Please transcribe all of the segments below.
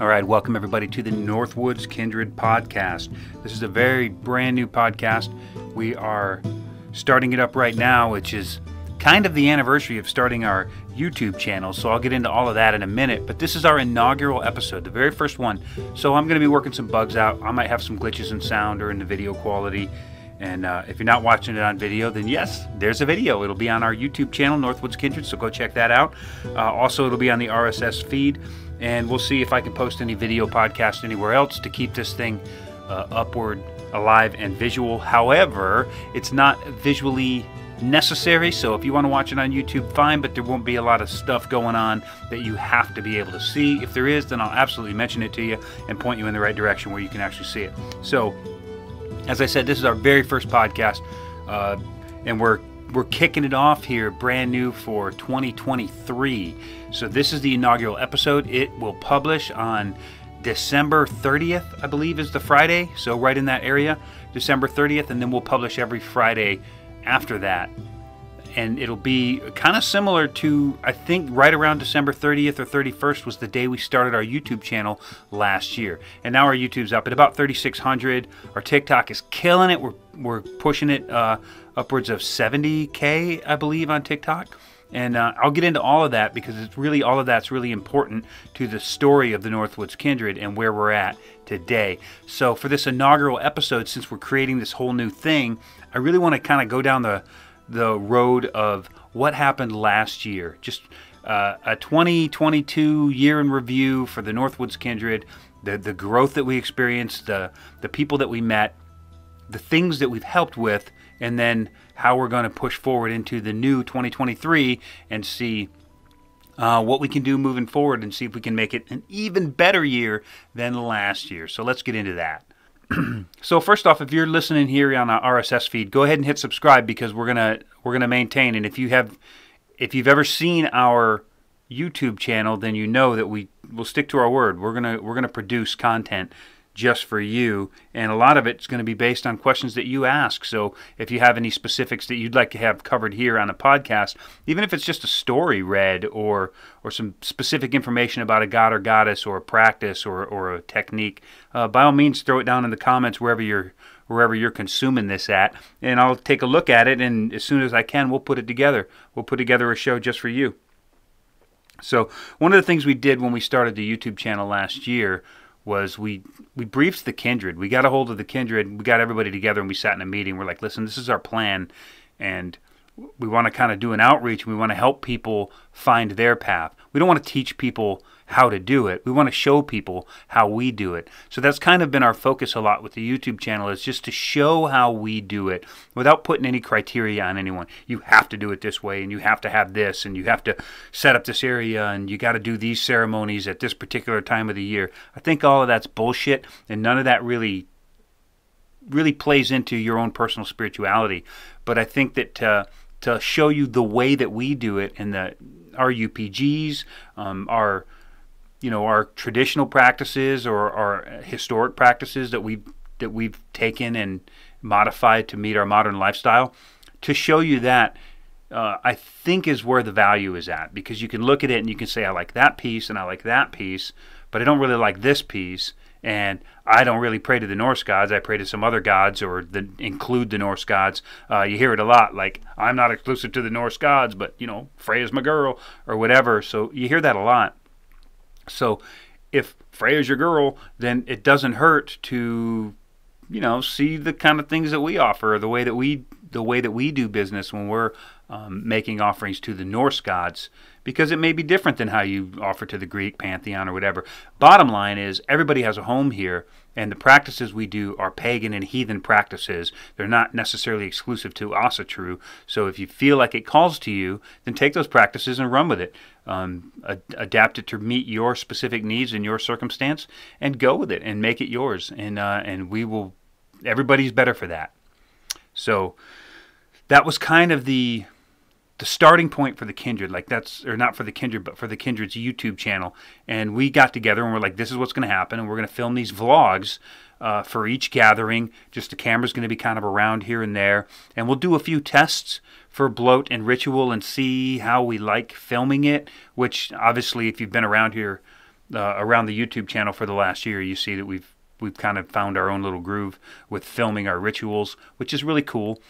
All right, welcome everybody to the Northwoods Kindred podcast. This is a very brand new podcast. We are starting it up right now, which is kind of the anniversary of starting our YouTube channel. So I'll get into all of that in a minute. But this is our inaugural episode, the very first one. So I'm going to be working some bugs out. I might have some glitches in sound or in the video quality. And uh, if you're not watching it on video, then yes, there's a video. It'll be on our YouTube channel, Northwoods Kindred, so go check that out. Uh, also, it'll be on the RSS feed and we'll see if I can post any video podcast anywhere else to keep this thing uh, upward, alive, and visual. However, it's not visually necessary, so if you want to watch it on YouTube, fine, but there won't be a lot of stuff going on that you have to be able to see. If there is, then I'll absolutely mention it to you and point you in the right direction where you can actually see it. So, as I said, this is our very first podcast, uh, and we're we're kicking it off here brand new for 2023. So this is the inaugural episode. It will publish on December 30th, I believe is the Friday. So right in that area, December 30th, and then we'll publish every Friday after that. And it'll be kind of similar to, I think, right around December 30th or 31st was the day we started our YouTube channel last year. And now our YouTube's up at about 3,600. Our TikTok is killing it. We're, we're pushing it uh, upwards of 70K, I believe, on TikTok. And uh, I'll get into all of that because it's really all of that's really important to the story of the Northwoods Kindred and where we're at today. So for this inaugural episode, since we're creating this whole new thing, I really want to kind of go down the the road of what happened last year. Just uh, a 2022 year in review for the Northwoods Kindred, the the growth that we experienced, the the people that we met, the things that we've helped with, and then how we're going to push forward into the new 2023 and see uh, what we can do moving forward and see if we can make it an even better year than last year. So let's get into that. so first off, if you're listening here on our RSS feed, go ahead and hit subscribe because we're gonna we're gonna maintain. And if you have if you've ever seen our YouTube channel, then you know that we will stick to our word. We're gonna we're gonna produce content just for you. And a lot of it's going to be based on questions that you ask. So if you have any specifics that you'd like to have covered here on a podcast, even if it's just a story read or or some specific information about a god or goddess or a practice or, or a technique, uh, by all means throw it down in the comments wherever you're wherever you're consuming this at, and I'll take a look at it. And as soon as I can, we'll put it together. We'll put together a show just for you. So one of the things we did when we started the YouTube channel last year was we we briefed the kindred. We got a hold of the kindred. We got everybody together and we sat in a meeting. We're like, listen, this is our plan, and we want to kind of do an outreach. And We want to help people find their path. We don't want to teach people how to do it. We want to show people how we do it. So that's kind of been our focus a lot with the YouTube channel is just to show how we do it without putting any criteria on anyone. You have to do it this way and you have to have this and you have to set up this area and you got to do these ceremonies at this particular time of the year. I think all of that's bullshit and none of that really really plays into your own personal spirituality. But I think that uh, to show you the way that we do it and the our UPGs, um, our you know our traditional practices or our historic practices that we that we've taken and modified to meet our modern lifestyle to show you that uh, I think is where the value is at because you can look at it and you can say I like that piece and I like that piece but I don't really like this piece and I don't really pray to the Norse gods. I pray to some other gods or the, include the Norse gods. Uh, you hear it a lot, like I'm not exclusive to the Norse gods, but you know Freya's my girl or whatever. So you hear that a lot. So if Freya's your girl, then it doesn't hurt to, you know, see the kind of things that we offer, the way that we the way that we do business when we're um, making offerings to the Norse gods, because it may be different than how you offer to the Greek pantheon or whatever. Bottom line is, everybody has a home here, and the practices we do are pagan and heathen practices. They're not necessarily exclusive to Asatru. So if you feel like it calls to you, then take those practices and run with it. Um, ad- adapt it to meet your specific needs and your circumstance, and go with it and make it yours. And uh, and we will. Everybody's better for that. So that was kind of the the starting point for the kindred like that's or not for the kindred but for the kindred's youtube channel. And we got together and we're like this is what's going to happen and we're going to film these vlogs uh, for each gathering. Just the camera's going to be kind of around here and there. And we'll do a few tests for blot and ritual and see how we like filming it which obviously if you've been around here uh, around the YouTube channel for the last year, you see that we've we've kind of found our own little groove with filming our rituals, which is really cool.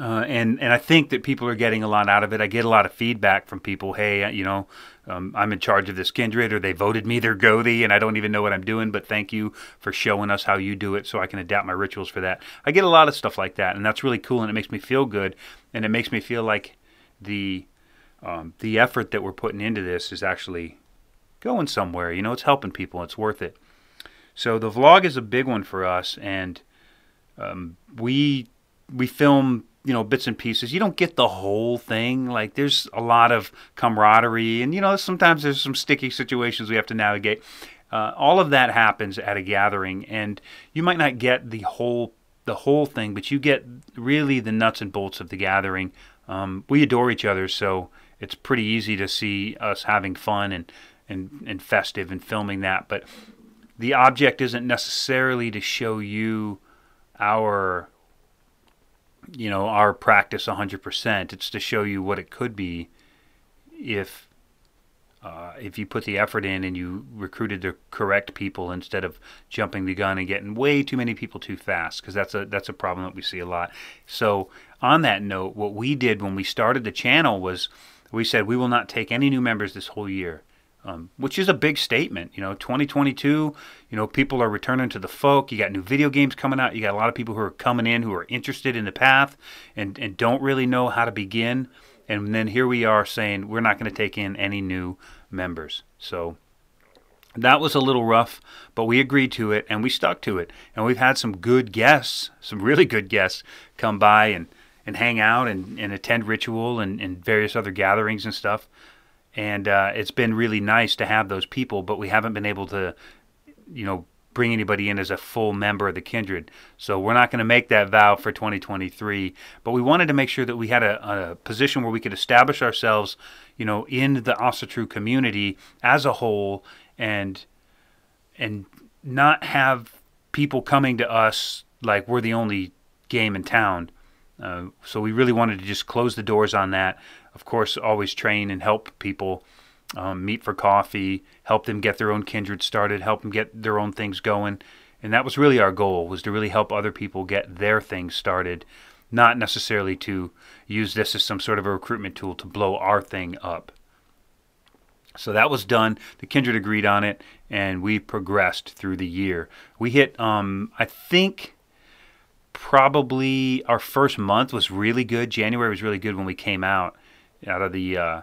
Uh, and and I think that people are getting a lot out of it. I get a lot of feedback from people. Hey, uh, you know, um, I'm in charge of this kindred, or they voted me their gothi, and I don't even know what I'm doing. But thank you for showing us how you do it, so I can adapt my rituals for that. I get a lot of stuff like that, and that's really cool, and it makes me feel good, and it makes me feel like the um, the effort that we're putting into this is actually going somewhere. You know, it's helping people. It's worth it. So the vlog is a big one for us, and um, we we film you know bits and pieces. You don't get the whole thing. Like there's a lot of camaraderie and you know sometimes there's some sticky situations we have to navigate. Uh, all of that happens at a gathering and you might not get the whole the whole thing but you get really the nuts and bolts of the gathering. Um, we adore each other so it's pretty easy to see us having fun and and, and festive and filming that but the object isn't necessarily to show you our you know our practice 100% it's to show you what it could be if uh, if you put the effort in and you recruited the correct people instead of jumping the gun and getting way too many people too fast because that's a that's a problem that we see a lot. So on that note what we did when we started the channel was we said we will not take any new members this whole year um, which is a big statement. You know, 2022, you know, people are returning to the folk. You got new video games coming out. You got a lot of people who are coming in who are interested in the path and, and don't really know how to begin. And then here we are saying we're not going to take in any new members. So that was a little rough, but we agreed to it and we stuck to it. And we've had some good guests, some really good guests come by and, and hang out and, and attend ritual and, and various other gatherings and stuff and uh, it's been really nice to have those people. But we haven't been able to, you know, bring anybody in as a full member of the kindred. So we're not going to make that vow for 2023. But we wanted to make sure that we had a, a position where we could establish ourselves, you know, in the Asatru community as a whole, and and not have people coming to us like we're the only game in town. Uh, so we really wanted to just close the doors on that of course, always train and help people um, meet for coffee, help them get their own kindred started, help them get their own things going. And that was really our goal, was to really help other people get their things started, not necessarily to use this as some sort of a recruitment tool to blow our thing up. So that was done. The kindred agreed on it, and we progressed through the year. We hit, um, I think, probably our first month was really good. January was really good when we came out out of the uh,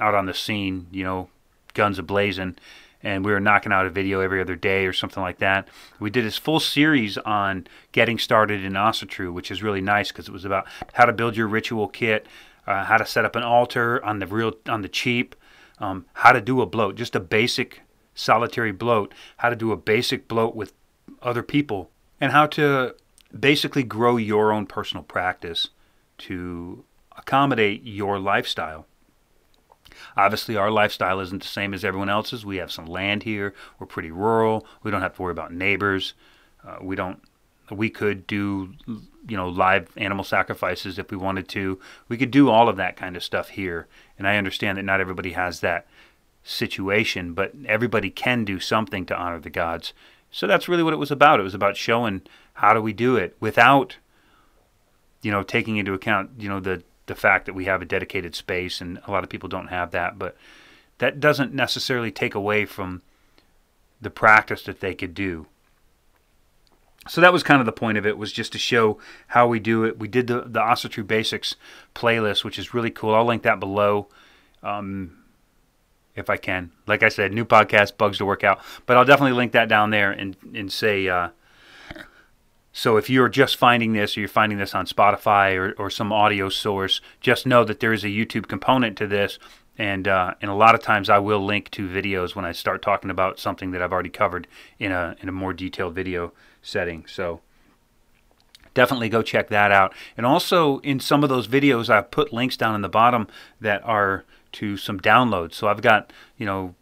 out on the scene, you know, guns a blazing, and we were knocking out a video every other day or something like that. We did this full series on getting started in Asatru, which is really nice because it was about how to build your ritual kit, uh, how to set up an altar on the real on the cheap, um, how to do a blot, just a basic solitary blot, how to do a basic blot with other people, and how to basically grow your own personal practice to accommodate your lifestyle. Obviously, our lifestyle isn't the same as everyone else's. We have some land here. We're pretty rural. We don't have to worry about neighbors. Uh, we don't. We could do, you know, live animal sacrifices if we wanted to. We could do all of that kind of stuff here. And I understand that not everybody has that situation, but everybody can do something to honor the gods. So that's really what it was about. It was about showing how do we do it without, you know, taking into account, you know, the the fact that we have a dedicated space, and a lot of people don't have that. But that doesn't necessarily take away from the practice that they could do. So that was kind of the point of it was just to show how we do it. We did the the Asatru Basics playlist, which is really cool. I'll link that below. Um, if I can. Like I said, new podcast, bugs to work out. But I'll definitely link that down there and, and say, uh, so if you're just finding this or you're finding this on Spotify or, or some audio source, just know that there is a YouTube component to this. And, uh, and a lot of times I will link to videos when I start talking about something that I've already covered in a, in a more detailed video setting. So definitely go check that out. And also in some of those videos, I've put links down in the bottom that are to some downloads. So I've got, you know,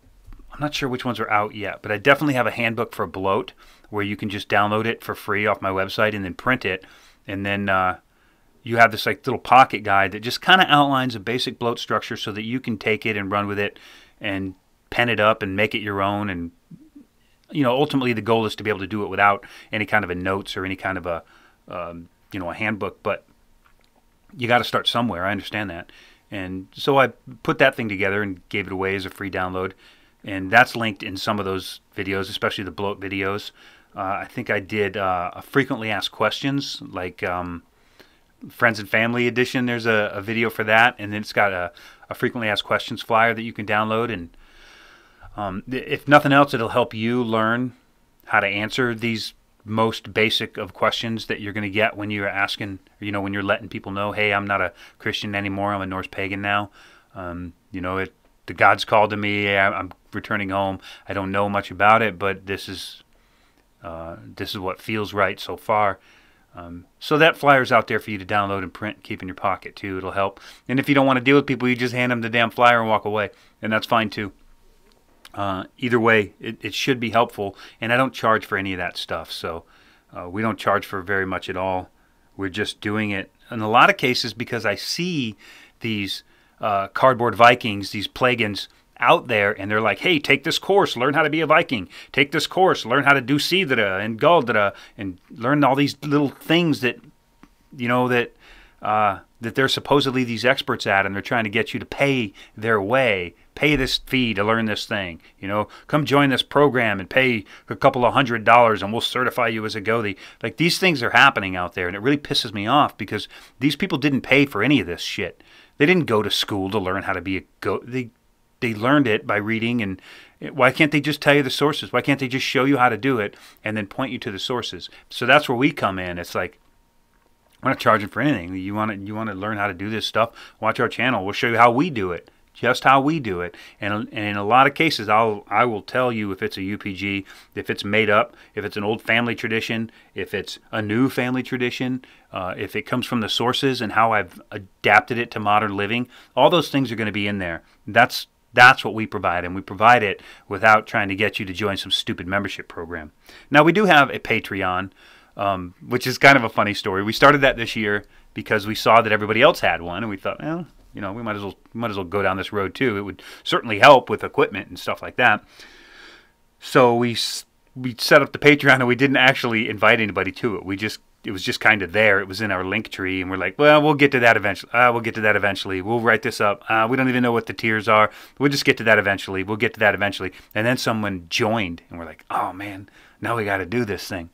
I'm not sure which ones are out yet, but I definitely have a handbook for blot where you can just download it for free off my website and then print it. And then uh, you have this like little pocket guide that just kind of outlines a basic blot structure so that you can take it and run with it and pen it up and make it your own and you know ultimately the goal is to be able to do it without any kind of a notes or any kind of a um, you know a handbook but you got to start somewhere i understand that and so i put that thing together and gave it away as a free download. And that's linked in some of those videos especially the blot videos. Uh, i think i did uh, a frequently asked questions like um, friends and family edition there's a, a, video for that. And then it's got a, a frequently asked questions flyer that you can download. And um, if nothing else, it'll help you learn how to answer these most basic of questions that you're going to get when you're asking, you know, when you're letting people know, hey, I'm not a Christian anymore. I'm a Norse pagan now. Um, you know, it, the God's called to me. I'm returning home. I don't know much about it, but this is uh, this is what feels right so far. Um, so that flyer's out there for you to download and print, keep in your pocket too. It'll help. And if you don't want to deal with people, you just hand them the damn flyer and walk away, and that's fine too. Uh, either way, it, it, should be helpful, and I don't charge for any of that stuff. So uh, we don't charge for very much at all. We're just doing it in a lot of cases because I see these uh, cardboard Vikings, these plagans out there, and they're like, "Hey, take this course, learn how to be a Viking. Take this course, learn how to do Sidra and Galdra, and learn all these little things that you know that." Uh, that they're supposedly these experts at, and they're trying to get you to pay their way, pay this fee to learn this thing. You know, come join this program and pay a couple of hundred dollars, and we'll certify you as a Gothi. Like these things are happening out there, and it really pisses me off because these people didn't pay for any of this shit. They didn't go to school to learn how to be a go. They they learned it by reading and why can't they just tell you the sources why can't they just show you how to do it and then point you to the sources so that's where we come in it's like we're not charging for anything. You want to you want to learn how to do this stuff? Watch our channel. We'll show you how we do it, just how we do it. And, and in a lot of cases, I'll I will tell you if it's a UPG, if it's made up, if it's an old family tradition, if it's a new family tradition, uh, if it comes from the sources and how I've adapted it to modern living. All those things are going to be in there. That's that's what we provide, and we provide it without trying to get you to join some stupid membership program. Now we do have a Patreon um, which is kind of a funny story. We started that this year because we saw that everybody else had one, and we thought, well, you know, we might as well might as well go down this road too. It would certainly help with equipment and stuff like that. So we we set up the Patreon, and we didn't actually invite anybody to it. We just it was just kind of there. It was in our Linktree, and we're like, well, we'll get to that eventually. Uh, we'll get to that eventually. We'll write this up. Uh, we don't even know what the tiers are. We'll just get to that eventually. We'll get to that eventually. And then someone joined, and we're like, oh man, now we got to do this thing.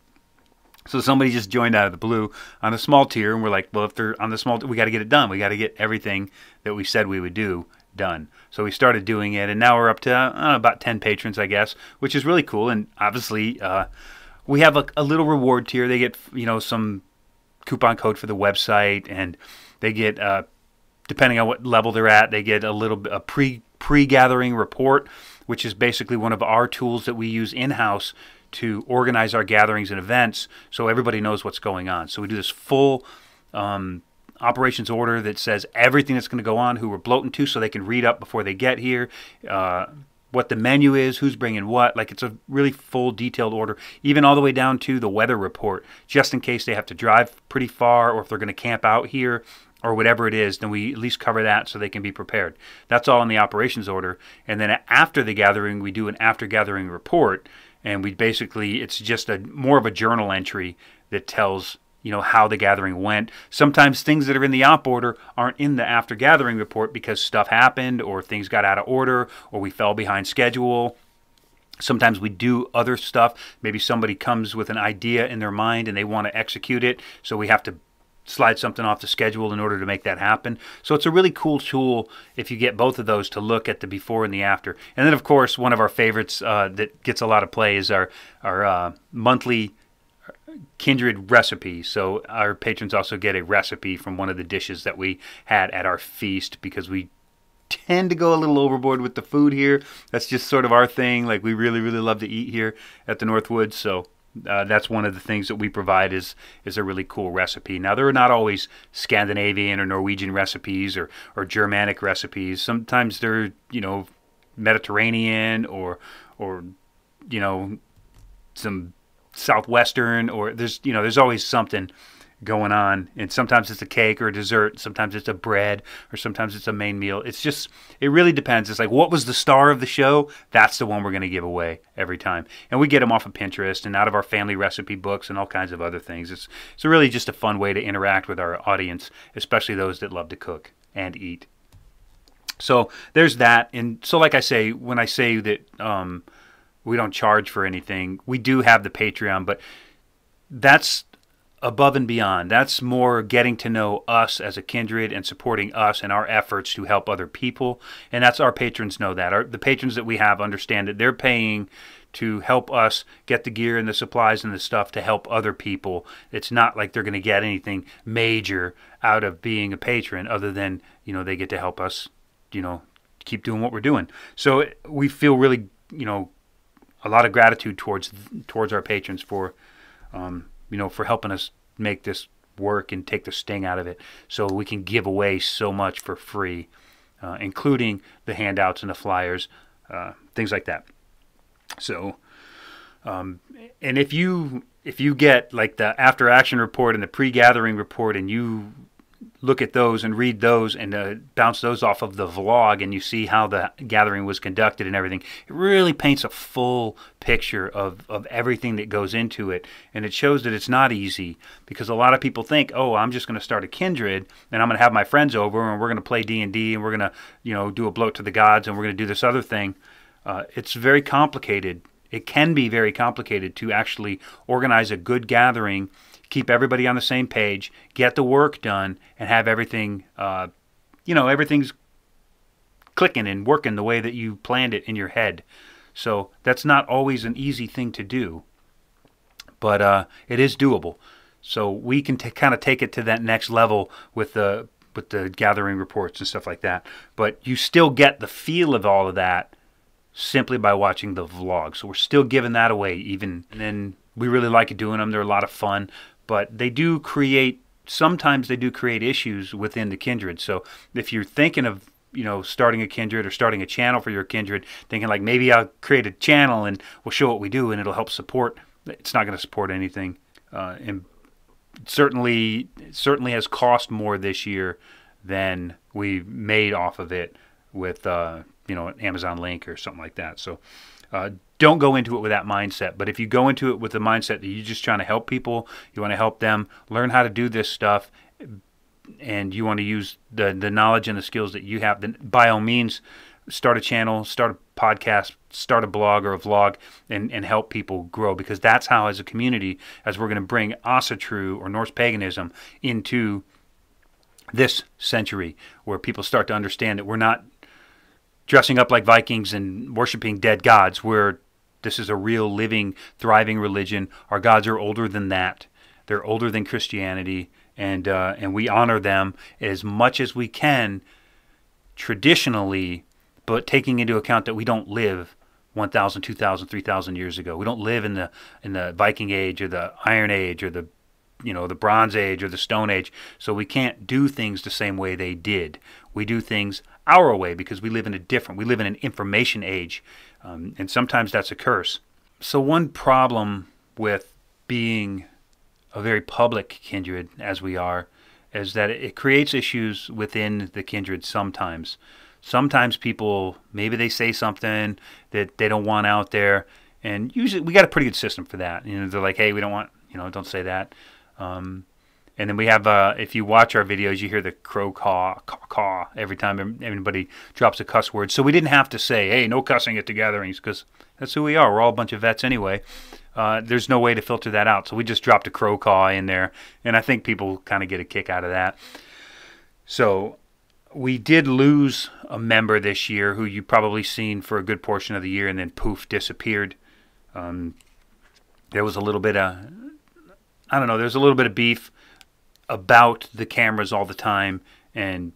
So somebody just joined out of the blue on a small tier, and we're like, well, if they're on the small, we got to get it done. We got to get everything that we said we would do done. So we started doing it, and now we're up to uh, about 10 patrons, I guess, which is really cool. And obviously, uh, we have a, a, little reward tier. They get, you know, some coupon code for the website, and they get, uh, depending on what level they're at, they get a little a pre pre gathering report, which is basically one of our tools that we use in house to organize our gatherings and events so everybody knows what's going on. So we do this full um, operations order that says everything that's going to go on, who we're bloating to, so they can read up before they get here. Uh, what the menu is, who's bringing what. Like it's a really full, detailed order, even all the way down to the weather report, just in case they have to drive pretty far or if they're going to camp out here or whatever it is, then we at least cover that so they can be prepared. That's all in the operations order. And then after the gathering, we do an after gathering report and we basically it's just a more of a journal entry that tells you know how the gathering went. Sometimes things that are in the op order aren't in the after gathering report because stuff happened or things got out of order or we fell behind schedule. Sometimes we do other stuff. Maybe somebody comes with an idea in their mind and they want to execute it, so we have to slide something off the schedule in order to make that happen. So it's a really cool tool if you get both of those to look at the before and the after. And then, of course, one of our favorites uh, that gets a lot of play is our our uh, monthly kindred recipe. So our patrons also get a recipe from one of the dishes that we had at our feast because we tend to go a little overboard with the food here. That's just sort of our thing. Like we really, really love to eat here at the Northwoods. So uh, that's one of the things that we provide is is a really cool recipe. Now there are not always Scandinavian or Norwegian recipes or or Germanic recipes. Sometimes they're you know Mediterranean or or you know some southwestern or there's you know there's always something going on. And sometimes it's a cake or a dessert sometimes it's a bread or sometimes it's a main meal. It's just it really depends. It's like what was the star of the show? That's the one we're going to give away every time. And we get them off of pinterest and out of our family recipe books and all kinds of other things. It's it's really just a fun way to interact with our audience especially those that love to cook and eat. So there's that. And so like i say when i say that um, we don't charge for anything we do have the patreon but that's above and beyond. That's more getting to know us as a kindred and supporting us and our efforts to help other people. And that's our patrons know that. Our, the patrons that we have understand that they're paying to help us get the gear and the supplies and the stuff to help other people. It's not like they're going to get anything major out of being a patron other than, you know, they get to help us, you know, keep doing what we're doing. So we feel really, you know, a lot of gratitude towards towards our patrons for um, you know, for helping us make this work and take the sting out of it so we can give away so much for free, uh, including the handouts and the flyers, uh, things like that. So, um, and if you if you get like the after action report and the pre gathering report and you look at those and read those and uh, bounce those off of the vlog and you see how the gathering was conducted and everything. It really paints a full picture of, of everything that goes into it. And it shows that it's not easy because a lot of people think oh i'm just going to start a kindred and i'm going to have my friends over and we're going to play d&d and we're going to you know do a blot to the gods and we're going to do this other thing. Uh, it's very complicated. It can be very complicated to actually organize a good gathering keep everybody on the same page, get the work done, and have everything, uh, you know, everything's clicking and working the way that you planned it in your head. So that's not always an easy thing to do, but uh, it is doable. So we can kind of take it to that next level with the with the gathering reports and stuff like that. But you still get the feel of all of that simply by watching the vlog. So we're still giving that away even and then we really like doing them. They're a lot of fun but they do create sometimes they do create issues within the kindred. So if you're thinking of you know starting a kindred or starting a channel for your kindred, thinking like maybe I'll create a channel and we'll show what we do and it'll help support. It's not going to support anything, uh, and certainly certainly has cost more this year than we made off of it with uh, you know an Amazon link or something like that. So uh, don't go into it with that mindset. But if you go into it with the mindset that you're just trying to help people, you want to help them learn how to do this stuff, and you want to use the the knowledge and the skills that you have, then by all means, start a channel, start a podcast, start a blog or a vlog, and, and help people grow. Because that's how, as a community, as we're going to bring Asatru or Norse paganism into this century, where people start to understand that we're not dressing up like Vikings and worshiping dead gods. We're this is a real, living, thriving religion. Our gods are older than that. They're older than Christianity, and uh, and we honor them as much as we can traditionally, but taking into account that we don't live 1,000, 2,000, 3,000 years ago. We don't live in the in the Viking Age or the Iron Age or the you know the Bronze Age or the Stone Age, so we can't do things the same way they did. We do things our way because we live in a different. We live in an information age, um, and sometimes that's a curse. So, one problem with being a very public kindred, as we are, is that it creates issues within the kindred sometimes. Sometimes people, maybe they say something that they don't want out there, and usually we got a pretty good system for that. You know, they're like, hey, we don't want, you know, don't say that. Um, and then we have, uh, if you watch our videos, you hear the crow caw, caw, caw every time anybody drops a cuss word. So we didn't have to say, hey, no cussing at the gatherings, because that's who we are. We're all a bunch of vets anyway. Uh, there's no way to filter that out. So we just dropped a crow caw in there. And I think people kind of get a kick out of that. So we did lose a member this year who you probably seen for a good portion of the year and then poof, disappeared. Um, there was a little bit of, I don't know, there's a little bit of beef about the cameras all the time and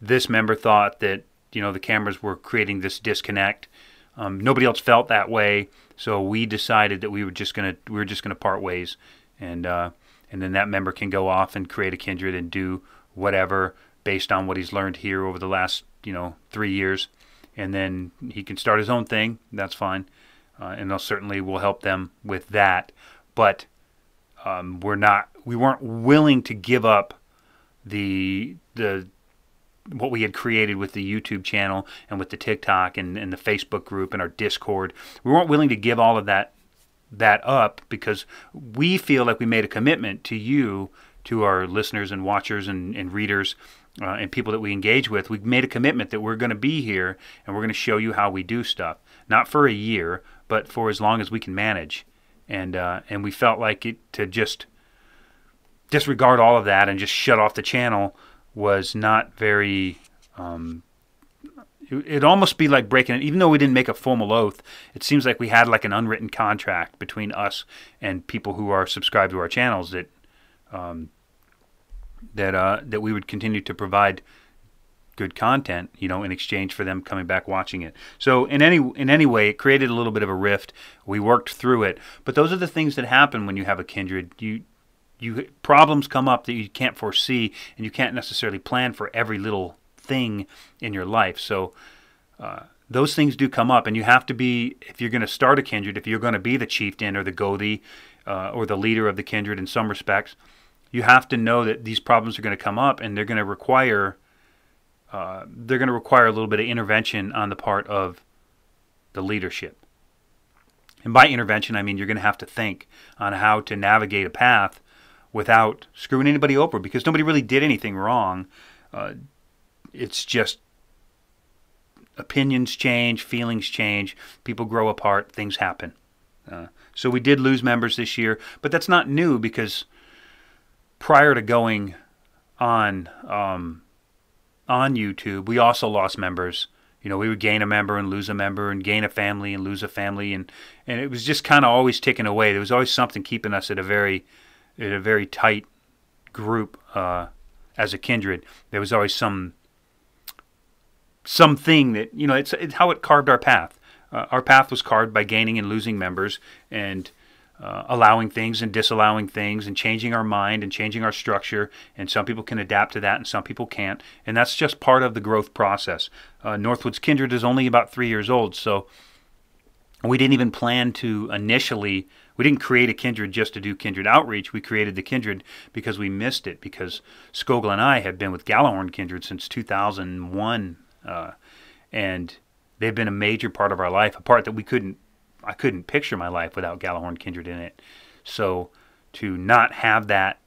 this member thought that you know the cameras were creating this disconnect. Um, nobody else felt that way so we decided that we were just gonna we were just gonna part ways and uh, and then that member can go off and create a kindred and do whatever based on what he's learned here over the last you know three years and then he can start his own thing. That's fine uh, and they'll certainly will help them with that. But um, we're not we weren't willing to give up the the what we had created with the YouTube channel and with the TikTok and, and the Facebook group and our Discord. We weren't willing to give all of that that up because we feel like we made a commitment to you, to our listeners and watchers and, and readers uh, and people that we engage with. We've made a commitment that we're going to be here and we're going to show you how we do stuff. Not for a year, but for as long as we can manage. And uh, and we felt like it to just disregard all of that and just shut off the channel was not very. Um, it, it'd almost be like breaking it, even though we didn't make a formal oath. It seems like we had like an unwritten contract between us and people who are subscribed to our channels that um, that uh, that we would continue to provide good content, you know, in exchange for them coming back watching it. So in any in any way, it created a little bit of a rift. We worked through it, but those are the things that happen when you have a kindred. You you problems come up that you can't foresee and you can't necessarily plan for every little thing in your life so uh, those things do come up and you have to be if you're going to start a kindred if you're going to be the chieftain or the gothi uh, or the leader of the kindred in some respects you have to know that these problems are going to come up and they're going to require uh, they're going to require a little bit of intervention on the part of the leadership and by intervention i mean you're going to have to think on how to navigate a path without screwing anybody over because nobody really did anything wrong. Uh, it's just opinions change, feelings change, people grow apart, things happen. Uh, so we did lose members this year, but that's not new because prior to going on um, on YouTube, we also lost members. You know, we would gain a member and lose a member, and gain a family and lose a family, and and it was just kind of always ticking away. There was always something keeping us at a very in a very tight group uh, as a kindred. There was always some something that you know it's, it's how it carved our path. Uh, our path was carved by gaining and losing members and uh, allowing things and disallowing things and changing our mind and changing our structure. And some people can adapt to that and some people can't. And that's just part of the growth process. Uh, Northwoods Kindred is only about three years old, so we didn't even plan to initially we didn't create a kindred just to do kindred outreach. We created the kindred because we missed it because Skogel and I have been with Gallahorn Kindred since 2001, uh, and they've been a major part of our life, a part that we couldn't I couldn't picture my life without Gallahorn Kindred in it. So to not have that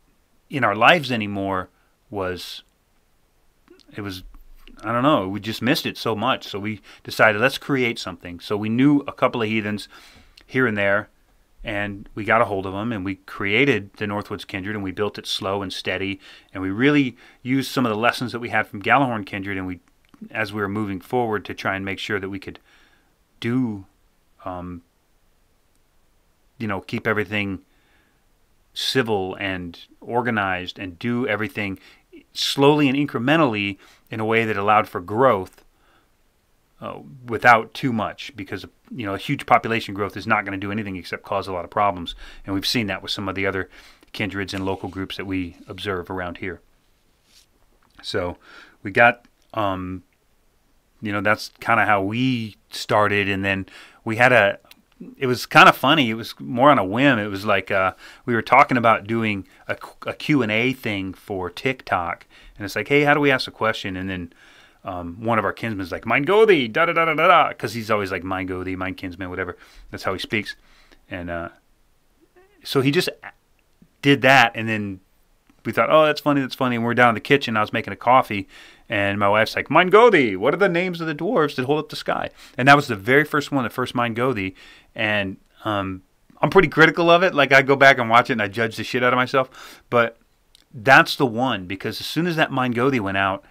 in our lives anymore was it was I don't know, we just missed it so much. So we decided let's create something. So we knew a couple of heathens here and there and we got a hold of them and we created the Northwoods Kindred and we built it slow and steady and we really used some of the lessons that we had from Gallahorn Kindred and we as we were moving forward to try and make sure that we could do um, you know keep everything civil and organized and do everything slowly and incrementally in a way that allowed for growth uh, without too much because you know a huge population growth is not going to do anything except cause a lot of problems. And we've seen that with some of the other kindreds and local groups that we observe around here. So we got um, you know that's kind of how we started and then we had a it was kind of funny it was more on a whim it was like uh, we were talking about doing a, a q&a thing for tiktok and it's like hey how do we ask a question and then um, one of our kinsmen's like, Mine Gothi, da da da da da because he's always like, Mine Gothi, mine kinsman, whatever. That's how he speaks. And uh, so he just did that, and then we thought, oh, that's funny, that's funny. And we're down in the kitchen. I was making a coffee, and my wife's like, Mine Gothi. What are the names of the dwarves that hold up the sky? And that was the very first one, the first Mine Gothi. And um, I'm pretty critical of it. Like I go back and watch it, and I judge the shit out of myself. But that's the one because as soon as that Mine Gothi went out,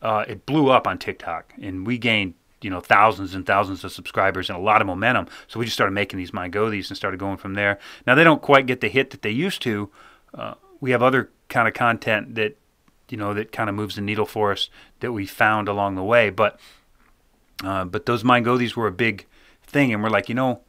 uh, it blew up on TikTok, and we gained you know thousands and thousands of subscribers and a lot of momentum. So we just started making these Gothies and started going from there. Now they don't quite get the hit that they used to. Uh, we have other kind of content that you know that kind of moves the needle for us that we found along the way. But uh, but those Mind Gothies were a big thing, and we're like, you know,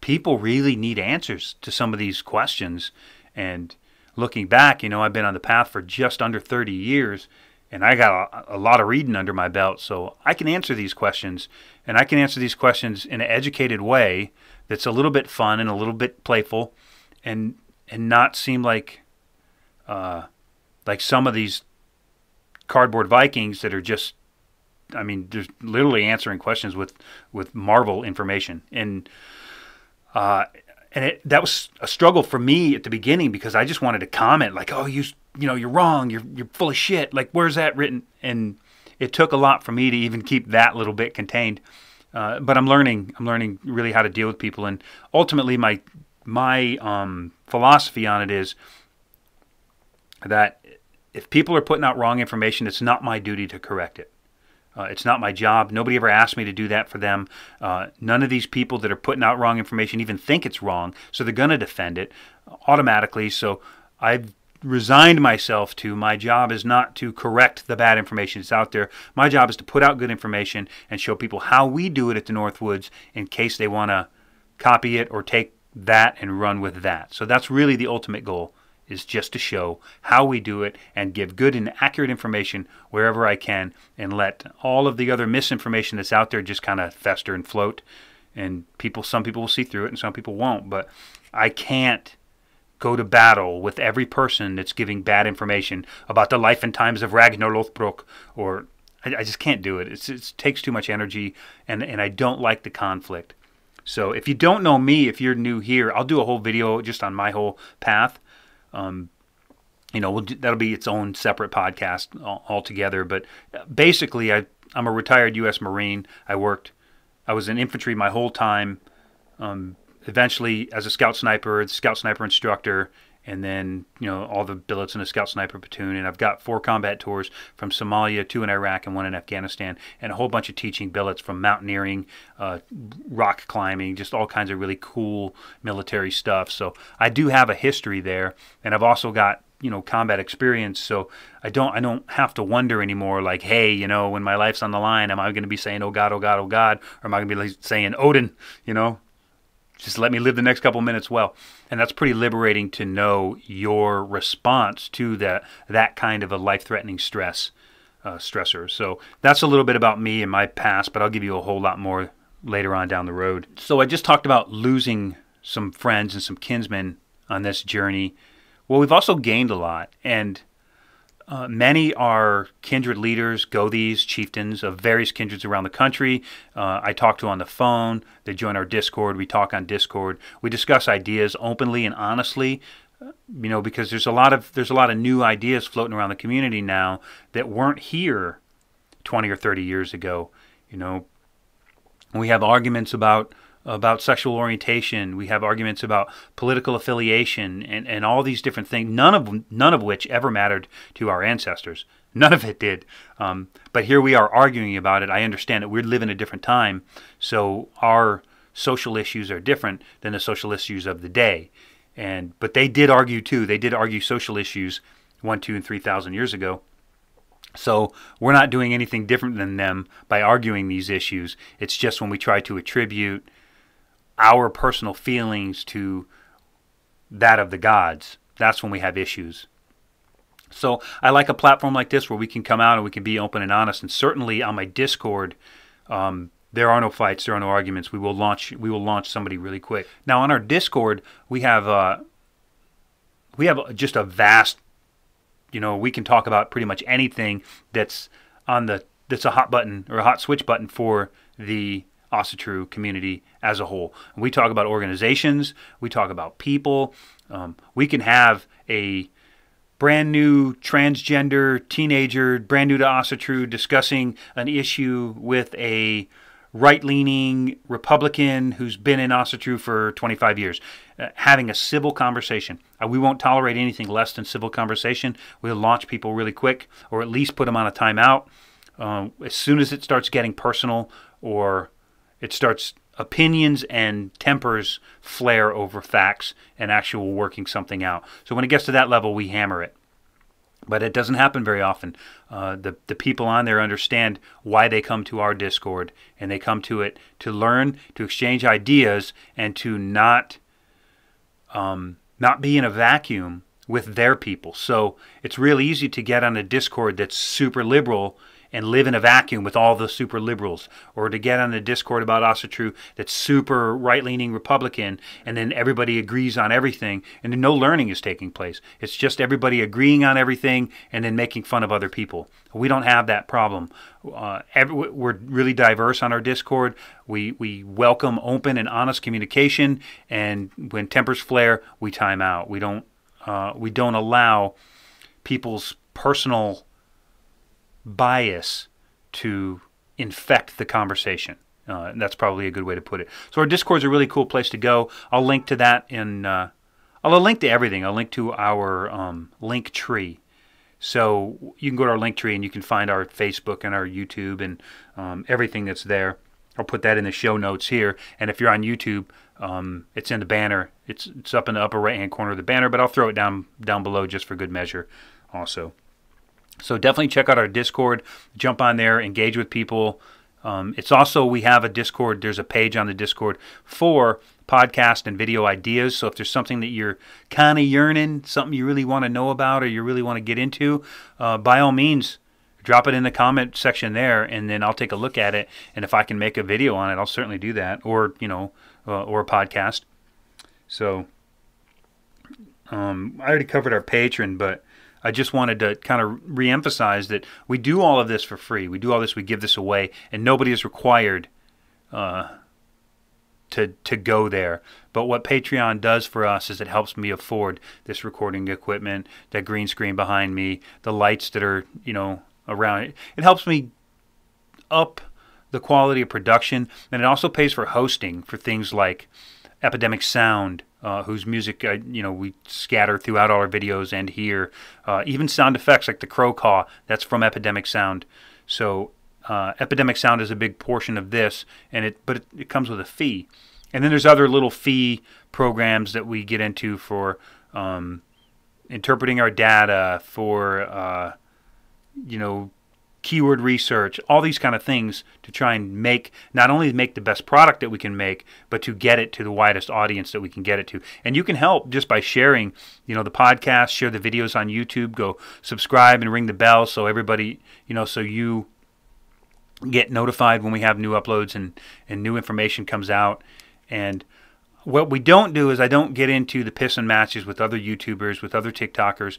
people really need answers to some of these questions. And looking back, you know, I've been on the path for just under 30 years, and I got a, a, lot of reading under my belt, so I can answer these questions, and I can answer these questions in an educated way that's a little bit fun and a little bit playful, and and not seem like uh, like some of these cardboard Vikings that are just I mean, they're literally answering questions with with Marvel information, and uh, and it, that was a struggle for me at the beginning because I just wanted to comment like, "Oh, you you know, you're wrong. You're you're full of shit. Like, where's that written?" And it took a lot for me to even keep that little bit contained. Uh, but I'm learning. I'm learning really how to deal with people, and ultimately, my my um, philosophy on it is that if people are putting out wrong information, it's not my duty to correct it. Uh, it's not my job. Nobody ever asked me to do that for them. Uh, none of these people that are putting out wrong information even think it's wrong, so they're going to defend it automatically. So I've resigned myself to my job is not to correct the bad information that's out there. My job is to put out good information and show people how we do it at the Northwoods in case they want to copy it or take that and run with that. So that's really the ultimate goal is just to show how we do it and give good and accurate information wherever I can and let all of the other misinformation that's out there just kind of fester and float. And people some people will see through it and some people won't but I can't go to battle with every person that's giving bad information about the life and times of Ragnar Lothbrok or I, I just can't do it. It's, it takes too much energy and, and I don't like the conflict. So if you don't know me if you're new here I'll do a whole video just on my whole path um, you know, we'll that'll be its own separate podcast altogether. But basically, I, I'm a retired U.S. Marine. I worked, I was in infantry my whole time. Um, eventually, as a scout sniper, scout sniper instructor, and then you know all the billets in a scout sniper platoon and i've got four combat tours from somalia two in iraq and one in afghanistan and a whole bunch of teaching billets from mountaineering uh, rock climbing just all kinds of really cool military stuff. So i do have a history there and i've also got you know combat experience so i don't i don't have to wonder anymore like hey you know when my life's on the line am i going to be saying oh god oh god oh god or am i going to be like saying odin you know just let me live the next couple minutes well. And that's pretty liberating to know your response to that that kind of a life-threatening stress uh, stressor. So that's a little bit about me and my past, but I'll give you a whole lot more later on down the road. So I just talked about losing some friends and some kinsmen on this journey. Well, we've also gained a lot, and uh, many are kindred leaders, Gothis, chieftains of various kindreds around the country. Uh, I talk to on the phone. They join our Discord. We talk on Discord. We discuss ideas openly and honestly. Uh, you know, because there's a lot of there's a lot of new ideas floating around the community now that weren't here 20 or 30 years ago. You know, we have arguments about about sexual orientation. We have arguments about political affiliation and, and all these different things. None of none of which ever mattered to our ancestors. None of it did. Um, but here we are arguing about it. I understand that we live in a different time, so our social issues are different than the social issues of the day. And but they did argue too. They did argue social issues one, two, and three thousand years ago. So we're not doing anything different than them by arguing these issues. It's just when we try to attribute our personal feelings to that of the gods, that's when we have issues. So I like a platform like this where we can come out and we can be open and honest. And certainly on my Discord, um, there are no fights, there are no arguments. We will launch we will launch somebody really quick. Now on our Discord, we have uh, we have just a vast, you know, we can talk about pretty much anything that's on the that's a hot button or a hot switch button for the Asatru community as a whole. We talk about organizations, we talk about people. Um, we can have a brand new transgender teenager, brand new to Asatru, discussing an issue with a right leaning Republican who's been in Asatru for 25 years, uh, having a civil conversation. Uh, we won't tolerate anything less than civil conversation. We'll launch people really quick or at least put them on a timeout. Uh, as soon as it starts getting personal or it starts opinions and tempers flare over facts and actual working something out. So when it gets to that level, we hammer it. But it doesn't happen very often. Uh, the the people on there understand why they come to our Discord, and they come to it to learn, to exchange ideas, and to not um, not be in a vacuum with their people. So it's real easy to get on a Discord that's super liberal and live in a vacuum with all the super liberals, or to get on a Discord about Asatru that's super right leaning Republican, and then everybody agrees on everything, and then no learning is taking place. It's just everybody agreeing on everything and then making fun of other people. We don't have that problem. Uh, every, we're really diverse on our Discord. We we welcome open and honest communication, and when tempers flare, we time out. We don't uh, we don't allow people's personal bias to infect the conversation. Uh, that's probably a good way to put it. So our Discord's a really cool place to go. I'll link to that in. Uh, I'll link to everything. I'll link to our um, Linktree. So you can go to our Linktree and you can find our Facebook and our YouTube and um, everything that's there. I'll put that in the show notes here. And if you're on YouTube, um, it's in the banner. It's it's up in the upper right hand corner of the banner, but I'll throw it down down below just for good measure, also. So definitely check out our Discord. Jump on there, engage with people. Um, it's also we have a Discord. There's a page on the Discord for podcast and video ideas. So if there's something that you're kind of yearning, something you really want to know about, or you really want to get into, uh, by all means, drop it in the comment section there, and then I'll take a look at it. And if I can make a video on it, I'll certainly do that, or you know, uh, or a podcast. So um, I already covered our Patreon, but I just wanted to kind of reemphasize that we do all of this for free. We do all this, we give this away, and nobody is required uh, to to go there. But what Patreon does for us is it helps me afford this recording equipment, that green screen behind me, the lights that are you know around it. It helps me up the quality of production, and it also pays for hosting for things like Epidemic Sound uh, whose music uh, you know we scatter throughout all our videos and here. Uh, even sound effects like the crow caw, that's from Epidemic Sound. So uh, Epidemic Sound is a big portion of this, and it but it, it, comes with a fee. And then there's other little fee programs that we get into for um, interpreting our data, for uh, you know keyword research, all these kind of things to try and make not only make the best product that we can make, but to get it to the widest audience that we can get it to. And you can help just by sharing, you know, the podcast, share the videos on YouTube, go subscribe and ring the bell so everybody, you know, so you get notified when we have new uploads and and new information comes out. And what we don't do is I don't get into the piss and matches with other YouTubers, with other TikTokers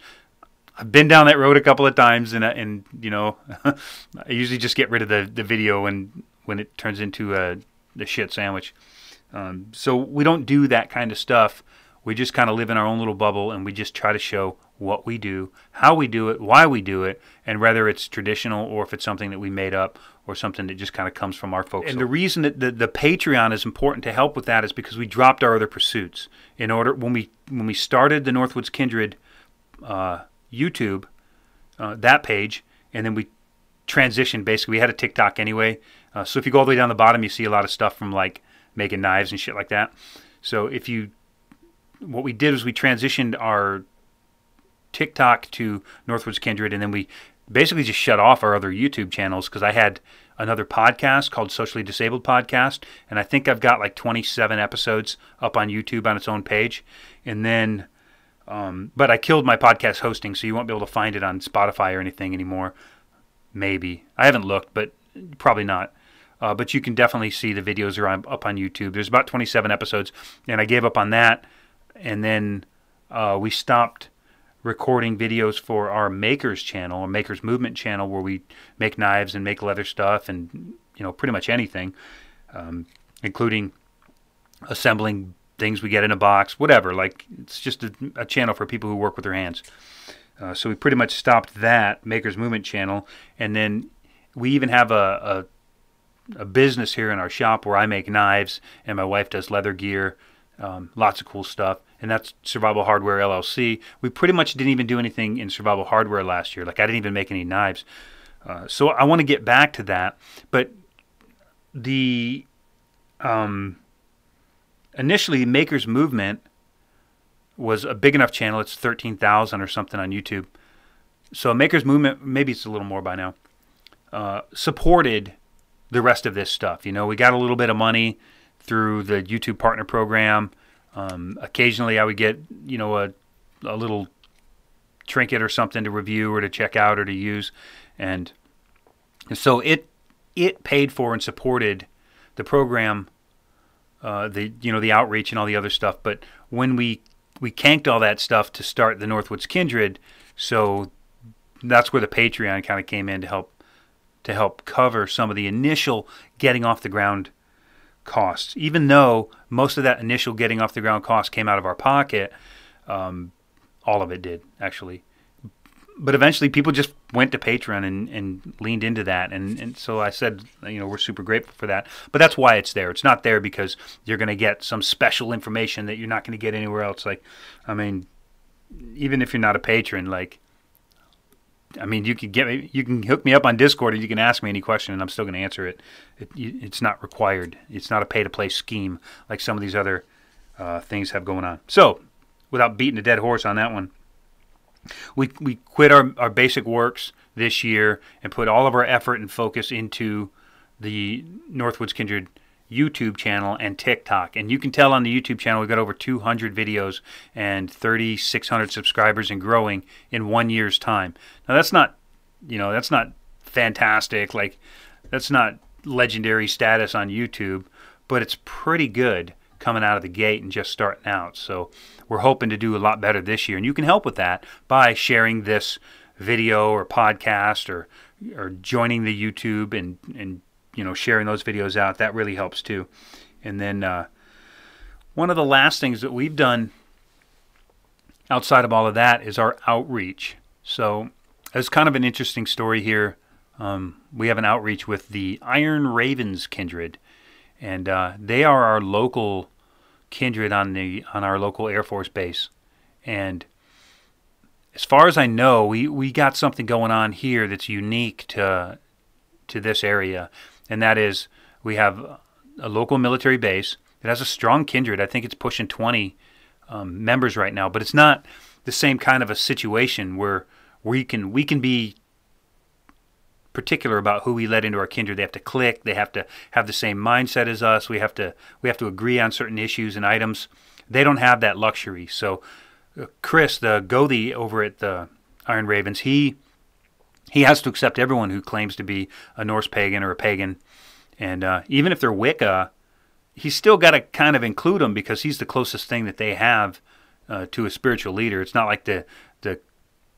I've been down that road a couple of times, and uh, and you know, I usually just get rid of the, the video when when it turns into a the shit sandwich. Um, so we don't do that kind of stuff. We just kind of live in our own little bubble, and we just try to show what we do, how we do it, why we do it, and whether it's traditional or if it's something that we made up or something that just kind of comes from our folks. And the reason that the, the Patreon is important to help with that is because we dropped our other pursuits. In order when we when we started the Northwoods Kindred uh, YouTube, uh, that page, and then we transitioned. Basically, we had a TikTok anyway. Uh, so if you go all the way down the bottom, you see a lot of stuff from like making knives and shit like that. So if you, what we did was we transitioned our TikTok to Northwoods Kindred, and then we basically just shut off our other YouTube channels because I had another podcast called Socially Disabled Podcast, and I think I've got like 27 episodes up on YouTube on its own page, and then um, but I killed my podcast hosting, so you won't be able to find it on Spotify or anything anymore. Maybe I haven't looked, but probably not. Uh, but you can definitely see the videos are up on YouTube. There's about 27 episodes, and I gave up on that. And then uh, we stopped recording videos for our Makers channel, our Makers Movement channel, where we make knives and make leather stuff, and you know pretty much anything, um, including assembling things we get in a box, whatever. Like it's just a, a channel for people who work with their hands. Uh, so we pretty much stopped that Makers Movement channel, and then we even have a, a, a business here in our shop where I make knives and my wife does leather gear, um, lots of cool stuff, and that's Survival Hardware LLC. We pretty much didn't even do anything in Survival Hardware last year. Like I didn't even make any knives. Uh, so I want to get back to that, but the um, initially Maker's Movement was a big enough channel. It's 13,000 or something on YouTube. So Maker's Movement, maybe it's a little more by now, uh, supported the rest of this stuff. You know, we got a little bit of money through the YouTube Partner Program. Um, occasionally, I would get, you know, a, a little trinket or something to review or to check out or to use. And so it it paid for and supported the program, uh, the you know the outreach and all the other stuff. But when we we canked all that stuff to start the Northwoods Kindred, so that's where the Patreon kind of came in to help to help cover some of the initial getting off the ground costs. Even though most of that initial getting off the ground cost came out of our pocket, um, all of it did actually. But eventually, people just went to Patreon and, and leaned into that, and, and so I said, you know, we're super grateful for that. But that's why it's there. It's not there because you're going to get some special information that you're not going to get anywhere else. Like, I mean, even if you're not a patron, like I mean, you can get me, you can hook me up on Discord and you can ask me any question and I'm still going to answer it. it. It's not required. It's not a pay to play scheme like some of these other uh, things have going on. So, without beating a dead horse on that one, we we quit our our basic works this year and put all of our effort and focus into the Northwoods Kindred YouTube channel and TikTok. And you can tell on the YouTube channel we've got over 200 videos and 3,600 subscribers and growing in one year's time. Now that's not, you know, that's not fantastic. Like that's not legendary status on YouTube, but it's pretty good coming out of the gate and just starting out. So we're hoping to do a lot better this year. And you can help with that by sharing this video or podcast or or joining the YouTube and and you know sharing those videos out. That really helps too. And then uh, one of the last things that we've done outside of all of that is our outreach. So it's kind of an interesting story here. Um, we have an outreach with the iron ravens kindred and uh, they are our local kindred on the on our local air force base and as far as I know, we, we got something going on here that's unique to to this area and that is we have a local military base that has a strong kindred. I think it's pushing 20 um, members right now, but it's not the same kind of a situation where we can we can be particular about who we let into our kindred. They have to click. They have to have the same mindset as us. We have to we have to agree on certain issues and items. They don't have that luxury. So, uh, Chris, the Gothi over at the Iron Ravens, he he has to accept everyone who claims to be a Norse pagan or a pagan. And uh, even if they're Wicca, he's still got to kind of include them because he's the closest thing that they have uh, to a spiritual leader. It's not like the the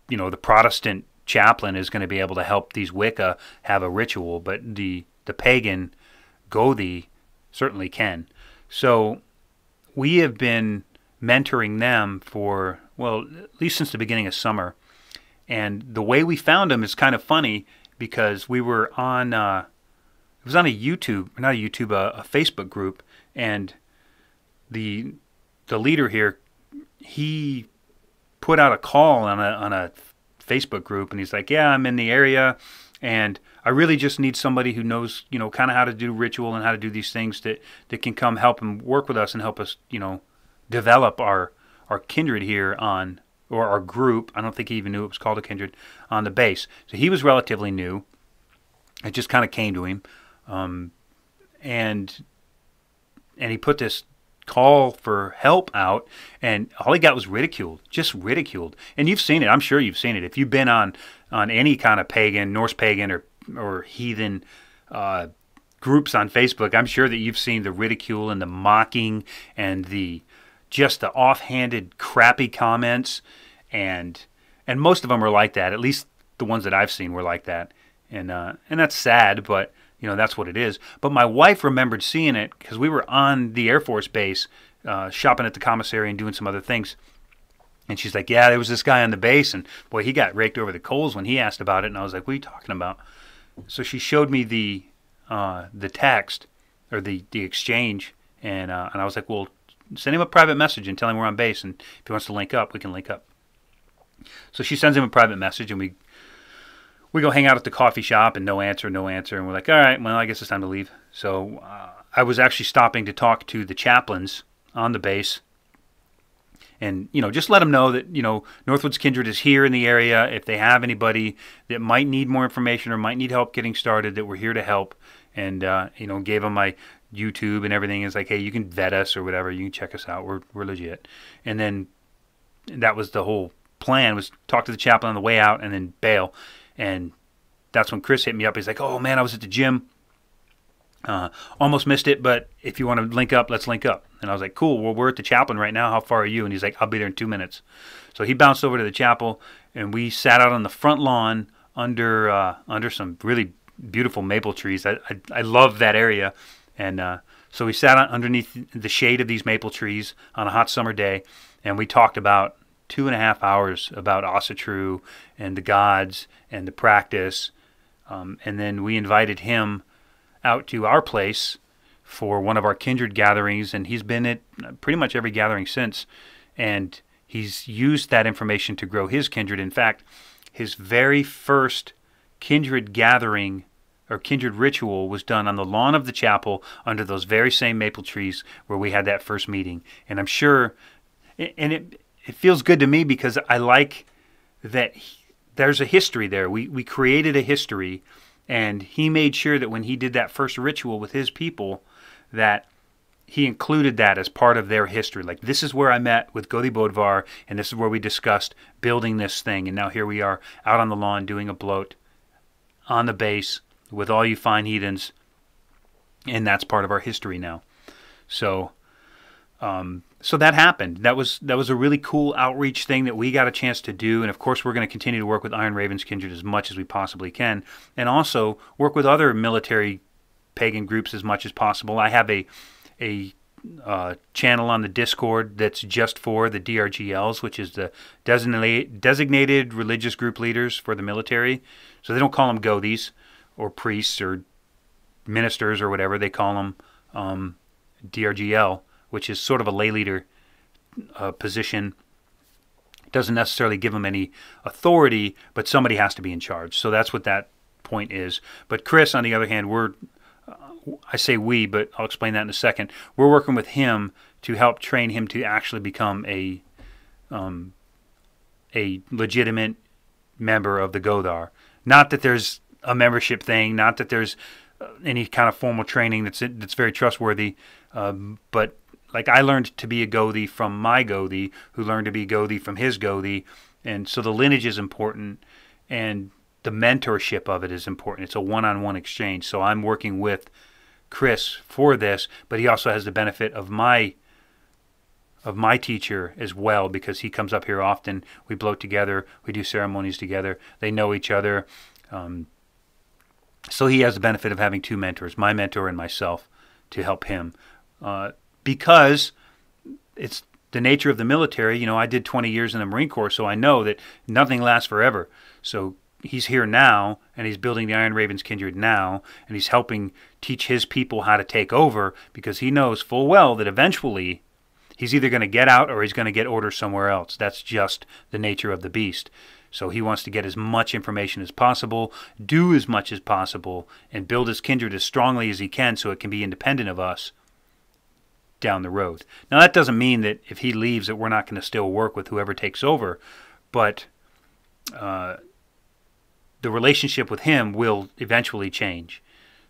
you know the Protestant chaplain is going to be able to help these Wicca have a ritual, but the the pagan Gothi certainly can. So we have been mentoring them for well at least since the beginning of summer and the way we found them is kind of funny because we were on, uh, it was on a YouTube, not a YouTube, a, a Facebook group, and the the leader here, he put out a call on a on a Facebook group, and he's like, "Yeah, I'm in the area, and I really just need somebody who knows, you know, kind of how to do ritual and how to do these things that that can come help and work with us and help us, you know, develop our our kindred here on or our group. I don't think he even knew it was called a kindred on the base. So he was relatively new. It just kind of came to him, um, and and he put this call for help out, and all he got was ridiculed, just ridiculed. And you've seen it. I'm sure you've seen it. If you've been on on any kind of pagan, Norse pagan, or or heathen. Uh, groups on Facebook, I'm sure that you've seen the ridicule and the mocking and the just the offhanded, crappy comments, and and most of them are like that. At least the ones that I've seen were like that, and uh, and that's sad, but you know that's what it is. But my wife remembered seeing it because we were on the Air Force base, uh, shopping at the commissary and doing some other things. And she's like, "Yeah, there was this guy on the base, and boy, he got raked over the coals when he asked about it." And I was like, "What are you talking about?" So she showed me the uh, the text or the the exchange, and uh, and I was like, "Well, send him a private message and tell him we're on base, and if he wants to link up, we can link up. So she sends him a private message, and we we go hang out at the coffee shop, and no answer, no answer, and we're like, all right, well, I guess it's time to leave. So uh, I was actually stopping to talk to the chaplains on the base, and you know, just let them know that you know Northwoods Kindred is here in the area. If they have anybody that might need more information or might need help getting started, that we're here to help. And uh, you know, gave them my YouTube and everything is like, hey, you can vet us or whatever. You can check us out. We're we're legit. And then that was the whole plan was talk to the chaplain on the way out and then bail. And that's when Chris hit me up. He's like, "Oh man, I was at the gym, uh, almost missed it, but if you want to link up, let's link up." And I was like, "Cool. Well, we're at the Chaplain right now. How far are you?" And he's like, "I'll be there in two minutes." So he bounced over to the chapel, and we sat out on the front lawn under uh, under some really beautiful maple trees. I I, I love that area, and uh, so we sat underneath the shade of these maple trees on a hot summer day, and we talked about two and a half hours about Asatru and the gods and the practice. Um, and then we invited him out to our place for one of our kindred gatherings, and he's been at pretty much every gathering since. And he's used that information to grow his kindred. In fact, his very first kindred gathering or kindred ritual was done on the lawn of the chapel under those very same maple trees where we had that first meeting. And I'm sure, and it it feels good to me because I like that he, there's a history there. We we created a history, and he made sure that when he did that first ritual with his people, that he included that as part of their history. Like this is where I met with Gothi Bodvar, and this is where we discussed building this thing. And now here we are out on the lawn doing a blot on the base with all you fine heathens, and that's part of our history now. So um, so that happened. That was that was a really cool outreach thing that we got a chance to do, and of course we're going to continue to work with Iron Ravens Kindred as much as we possibly can, and also work with other military pagan groups as much as possible. I have a a uh, channel on the Discord that's just for the DRGLs, which is the designated designated religious group leaders for the military. So they don't call them Gothis or priests or ministers or whatever. They call them um, DRGL which is sort of a lay leader uh, position. Doesn't necessarily give him any authority, but somebody has to be in charge. So that's what that point is. But Chris, on the other hand, we're uh, I say we, but I'll explain that in a second. We're working with him to help train him to actually become a um, a legitimate member of the Godar. Not that there's a membership thing, not that there's uh, any kind of formal training that's that's very trustworthy, um, but like I learned to be a Gothi from my Gothi, who learned to be Gothi from his Godi, and so the lineage is important, and the mentorship of it is important. It's a one-on-one exchange. So I'm working with Chris for this, but he also has the benefit of my of my teacher as well because he comes up here often. We blot together, we do ceremonies together. They know each other. Um, so he has the benefit of having two mentors, my mentor and myself, to help him. Uh, because it's the nature of the military. You know, I did 20 years in the Marine Corps, so I know that nothing lasts forever. So he's here now, and he's building the Iron Ravens Kindred now, and he's helping teach his people how to take over because he knows full well that eventually he's either going to get out or he's going to get orders somewhere else. That's just the nature of the beast. So he wants to get as much information as possible, do as much as possible, and build his kindred as strongly as he can so it can be independent of us down the road. Now that doesn't mean that if he leaves that we're not going to still work with whoever takes over, but uh, the relationship with him will eventually change.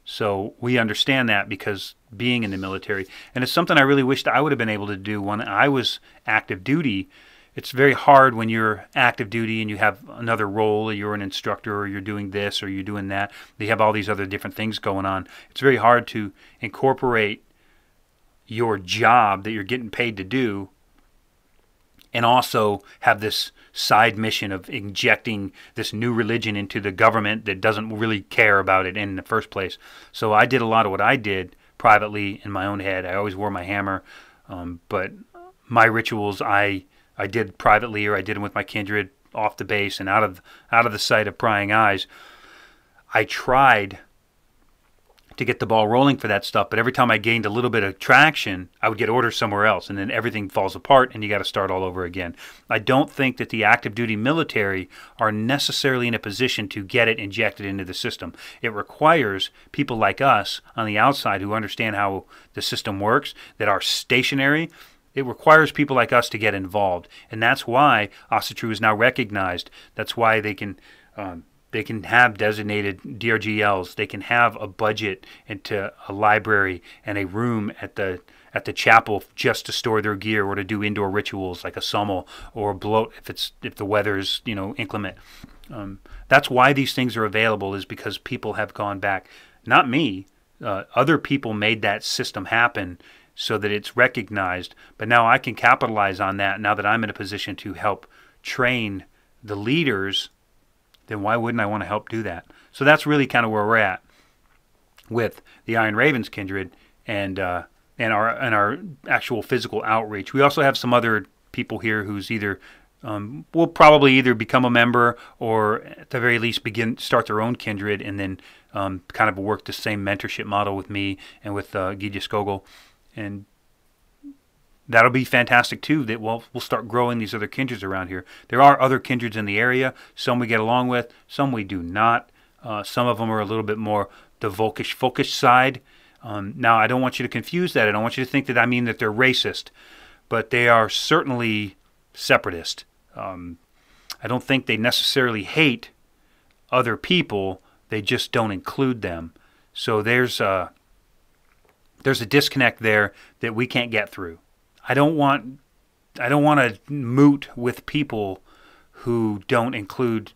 So we understand that because being in the military, and it's something I really wished I would have been able to do when I was active duty. It's very hard when you're active duty and you have another role, or you're an instructor, or you're doing this, or you're doing that. You have all these other different things going on. It's very hard to incorporate your job that you're getting paid to do and also have this side mission of injecting this new religion into the government that doesn't really care about it in the first place. So I did a lot of what I did privately in my own head. I always wore my hammer, um, but my rituals I I did privately or I did them with my kindred off the base and out of out of the sight of prying eyes. I tried to get the ball rolling for that stuff. But every time I gained a little bit of traction, I would get orders somewhere else, and then everything falls apart, and you got to start all over again. I don't think that the active duty military are necessarily in a position to get it injected into the system. It requires people like us on the outside who understand how the system works, that are stationary. It requires people like us to get involved, and that's why Asatru is now recognized. That's why they can. Um, they can have designated DRGLs. They can have a budget into a library and a room at the at the chapel just to store their gear or to do indoor rituals like a sumbel or a blot if it's if the weather's you know inclement. Um, that's why these things are available is because people have gone back. Not me. Uh, other people made that system happen so that it's recognized. But now I can capitalize on that now that I'm in a position to help train the leaders. Then why wouldn't I want to help do that? So that's really kind of where we're at with the Iron Ravens kindred and uh, and our and our actual physical outreach. We also have some other people here who's either um, will probably either become a member or at the very least begin start their own kindred and then um, kind of work the same mentorship model with me and with uh, Gidya Skogel and that'll be fantastic too. That we'll we'll start growing these other kindreds around here. There are other kindreds in the area. Some we get along with, some we do not. Uh, some of them are a little bit more the Volkish folkish side. Um, now, I don't want you to confuse that. I don't want you to think that I mean that they're racist, but they are certainly separatist. Um, I don't think they necessarily hate other people. They just don't include them. So there's a there's a disconnect there that we can't get through. I don't want I don't want to moot with people who don't include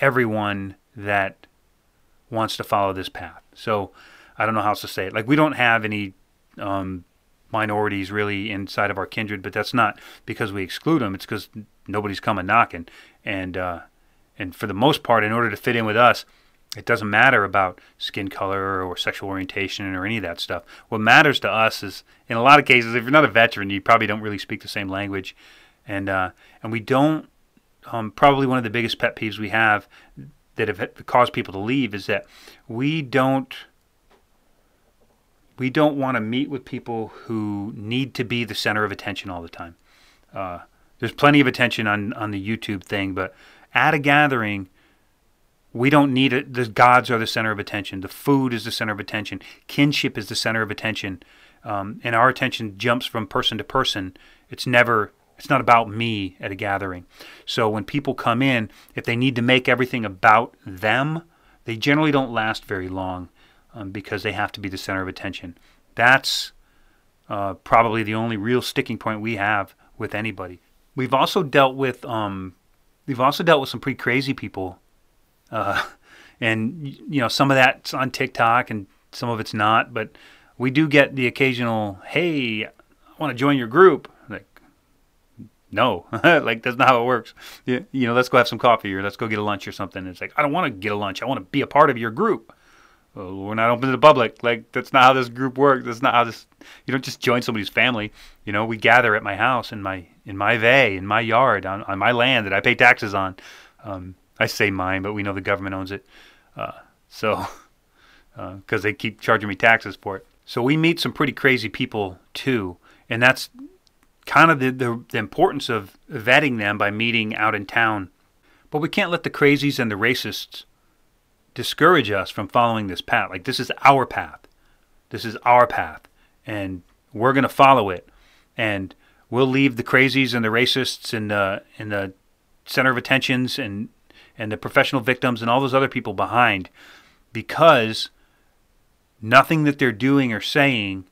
everyone that wants to follow this path. So I don't know how else to say it. Like we don't have any um, minorities really inside of our kindred, but that's not because we exclude them. It's because nobody's coming knocking, and uh, and for the most part, in order to fit in with us, it doesn't matter about skin color or sexual orientation or any of that stuff. What matters to us is, in a lot of cases, if you're not a veteran, you probably don't really speak the same language, and uh, and we don't. Um, probably one of the biggest pet peeves we have that have caused people to leave is that we don't we don't want to meet with people who need to be the center of attention all the time. Uh, there's plenty of attention on on the YouTube thing, but at a gathering, we don't need it. The gods are the center of attention. The food is the center of attention. Kinship is the center of attention, um, and our attention jumps from person to person. It's never it's not about me at a gathering. So when people come in, if they need to make everything about them, they generally don't last very long um, because they have to be the center of attention. That's uh, probably the only real sticking point we have with anybody. We've also dealt with um, we've also dealt with some pretty crazy people, uh, and you know some of that's on TikTok and some of it's not. But we do get the occasional, "Hey, I want to join your group." Like, no, like that's not how it works. You, know, let's go have some coffee or let's go get a lunch or something. it's like I don't want to get a lunch. I want to be a part of your group. Well, we're not open to the public. Like that's not how this group works. That's not how this. You don't just join somebody's family. You know, we gather at my house in my in my vé in my yard on, on my land that I pay taxes on. Um, I say mine, but we know the government owns it. Uh, so because uh, they keep charging me taxes for it. So we meet some pretty crazy people too, and that's kind of the, the, the importance of vetting them by meeting out in town. But we can't let the crazies and the racists discourage us from following this path. Like, this is our path. This is our path. And we're going to follow it. And we'll leave the crazies and the racists and the, and the center of attentions and, and the professional victims and all those other people behind because nothing that they're doing or saying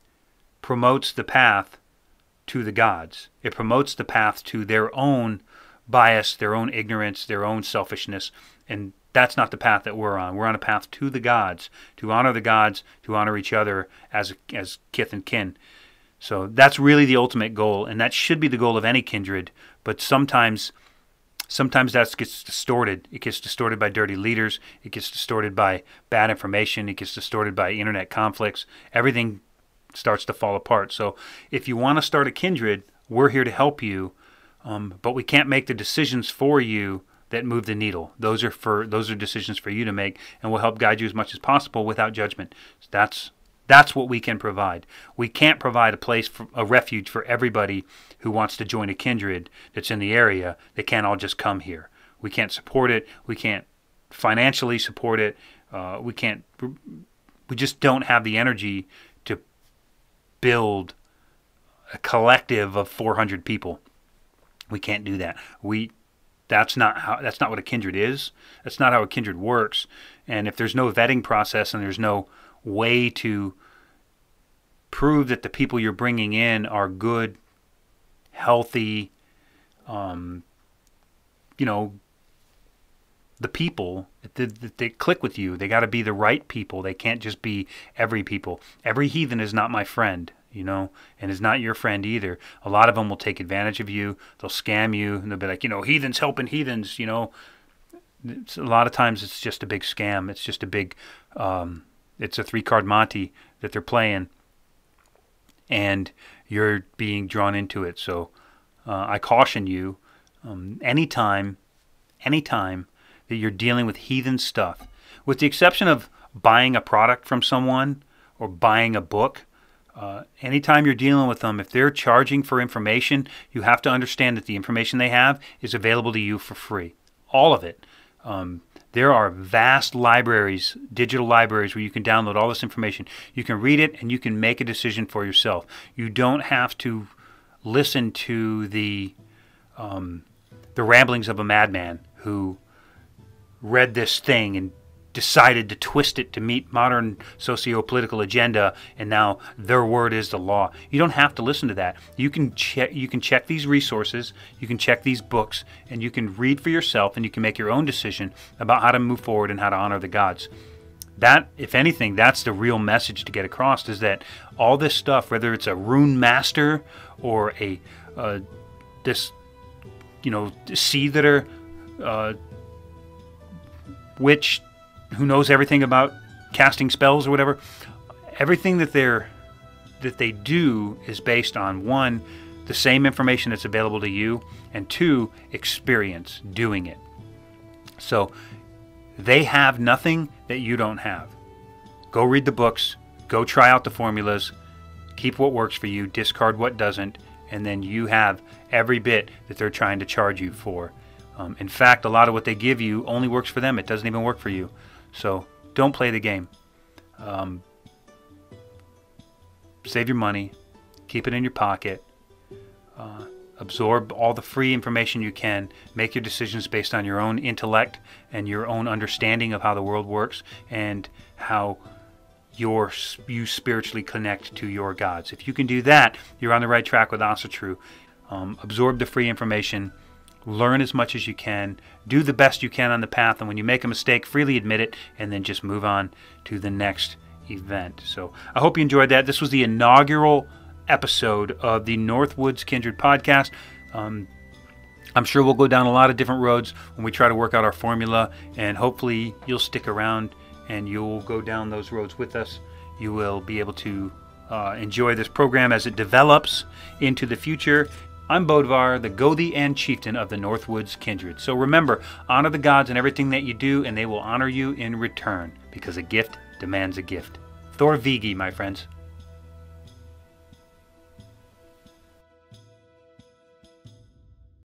promotes the path to the gods. It promotes the path to their own bias, their own ignorance, their own selfishness, and that's not the path that we're on. We're on a path to the gods, to honor the gods, to honor each other as as kith and kin. So that's really the ultimate goal, and that should be the goal of any kindred. But sometimes, sometimes that gets distorted. It gets distorted by dirty leaders. It gets distorted by bad information. It gets distorted by internet conflicts. Everything starts to fall apart. So if you want to start a kindred, we're here to help you, um, but we can't make the decisions for you that move the needle. Those are for those are decisions for you to make, and we'll help guide you as much as possible without judgment. So that's that's what we can provide. We can't provide a place for a refuge for everybody who wants to join a kindred that's in the area. They can't all just come here. We can't support it. We can't financially support it. Uh, we can't. We just don't have the energy to build a collective of 400 people. We can't do that. We that's not how that's not what a kindred is. That's not how a kindred works. And if there's no vetting process and there's no way to prove that the people you're bringing in are good, healthy, um, you know, the people that they click with you. They got to be the right people. They can't just be every people. Every heathen is not my friend, you know, and is not your friend either. A lot of them will take advantage of you. They'll scam you, and they'll be like, you know, heathens helping heathens, you know. It's, a lot of times it's just a big scam. It's just a big, um, it's a three card Monty that they're playing, and you're being drawn into it. So uh, I caution you, um, anytime, anytime that you're dealing with heathen stuff, with the exception of buying a product from someone or buying a book. Uh, anytime you're dealing with them, if they're charging for information, you have to understand that the information they have is available to you for free. All of it. Um, there are vast libraries, digital libraries, where you can download all this information. You can read it and you can make a decision for yourself. You don't have to listen to the um, the ramblings of a madman who read this thing and decided to twist it to meet modern socio-political agenda and now their word is the law. You don't have to listen to that. You can check you can check these resources you can check these books and you can read for yourself and you can make your own decision about how to move forward and how to honor the gods. That if anything that's the real message to get across is that all this stuff whether it's a rune master or a uh, this you know seed that are uh, witch who knows everything about casting spells or whatever. Everything that they're that they do is based on one, the same information that's available to you, and two, experience doing it. So they have nothing that you don't have. Go read the books, go try out the formulas, keep what works for you, discard what doesn't, and then you have every bit that they're trying to charge you for. Um, in fact, a lot of what they give you only works for them. It doesn't even work for you. So don't play the game. Um, save your money. Keep it in your pocket. Uh, absorb all the free information you can. Make your decisions based on your own intellect and your own understanding of how the world works and how your you spiritually connect to your gods. If you can do that, you're on the right track with Asatru. Um, absorb the free information learn as much as you can, do the best you can on the path, and when you make a mistake, freely admit it, and then just move on to the next event. So I hope you enjoyed that. This was the inaugural episode of the Northwoods Kindred podcast. Um, I'm sure we'll go down a lot of different roads when we try to work out our formula, and hopefully you'll stick around and you'll go down those roads with us. You will be able to uh, enjoy this program as it develops into the future I'm Bodvar, the Gothi and chieftain of the Northwoods kindred. So remember, honor the gods in everything that you do, and they will honor you in return, because a gift demands a gift. Thor Vigi, my friends.